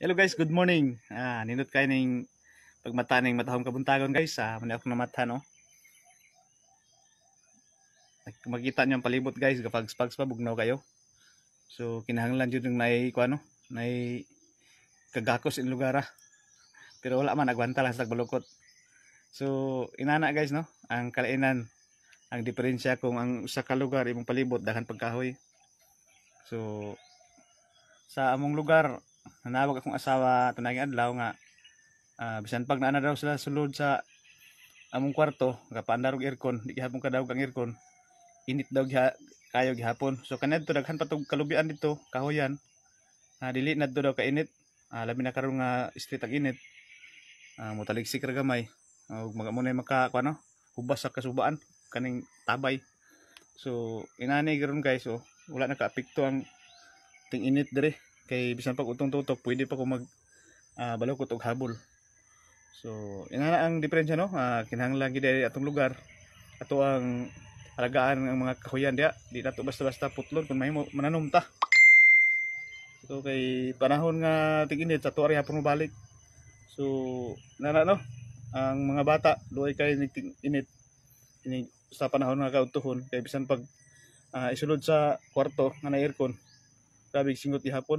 Hello guys, good morning. Ah, nindot kayo ning pagmata ning matahong kabuntagon guys. Ah, muna ako na mata no. Makita niyo ang palibot guys, kapag spags pa bugnaw kayo. So kinahanglan jud ng nay kuano, nay kagakos in lugar ah. Pero wala man nagwanta lang sa balukot. So inana guys no, ang kalainan ang diferensya kung ang usa ka lugar imong palibot daghan pagkahoy. So sa among lugar nanawag akong asawa tunay adlaw nga ah, bisan pag naana daw sila sulod sa among kwarto kapaandar og aircon di gihapon kadawog ang aircon init daw giha, kayo gihapon. So kanadto daghan pa tong kalubian dito kahoyan. Ah, dili nadto daw kainit. Ah, labi na karon nga street ang init. Ah, mutaligsik ra gamay. Uh, mga mo na maka kuano hubas sa kasubaan kaning tabay. So inani garon guys so wala na kaapekto ang ting init dire kay bisan pag utong tutok pwede pa ko mag ah, balukot og habol. So ina na ang diferensya no? Uh, kinahanglan gid diri atong lugar. Ato ang alagaan ang mga kahoyan dia di nato basta-basta putlon kun mahimo mananom ta. So kay panahon nga tig-init sa tuari hapon balik. So nana no? Ang mga bata duay kay init ini sa panahon nga kautuhon kay bisan pag ah, isulod sa kwarto nga na aircon grabe singot gihapon